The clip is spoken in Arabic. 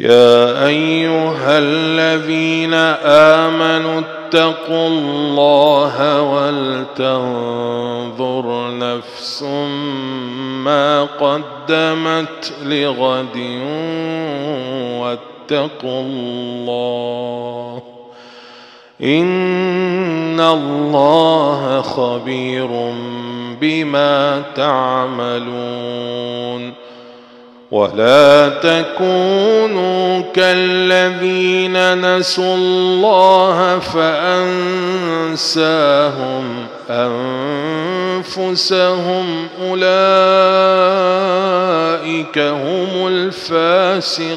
يا أيها الذين آمنوا اتقوا الله ولتنظر نفس ما قدمت لغد واتقوا الله إن الله خبير بما تعملون ولا تكونوا كالذين نسوا الله فانساهم انفسهم اولئك هم الفاسقون